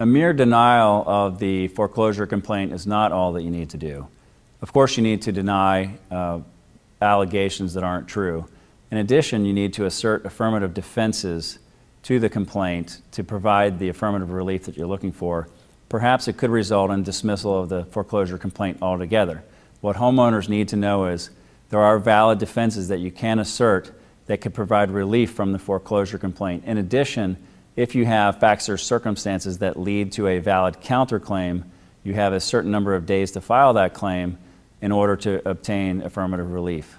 A mere denial of the foreclosure complaint is not all that you need to do. Of course, you need to deny uh, allegations that aren't true. In addition, you need to assert affirmative defenses to the complaint to provide the affirmative relief that you're looking for. Perhaps it could result in dismissal of the foreclosure complaint altogether. What homeowners need to know is there are valid defenses that you can assert that could provide relief from the foreclosure complaint. In addition, if you have facts or circumstances that lead to a valid counterclaim, you have a certain number of days to file that claim in order to obtain affirmative relief.